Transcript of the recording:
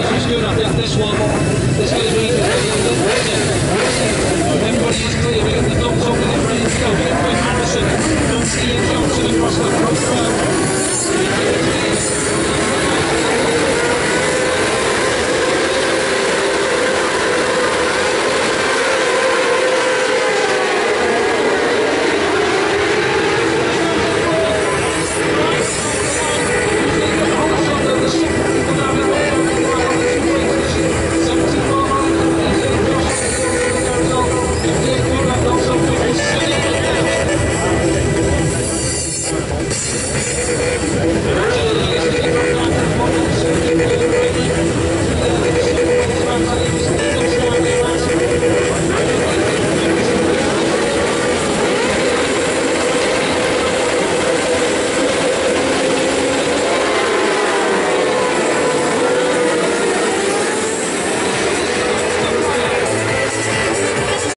this one is going to be Everybody is clear. The dogs up and ready to go. Edwin Harrison, Ian Johnson across the front. Yeah.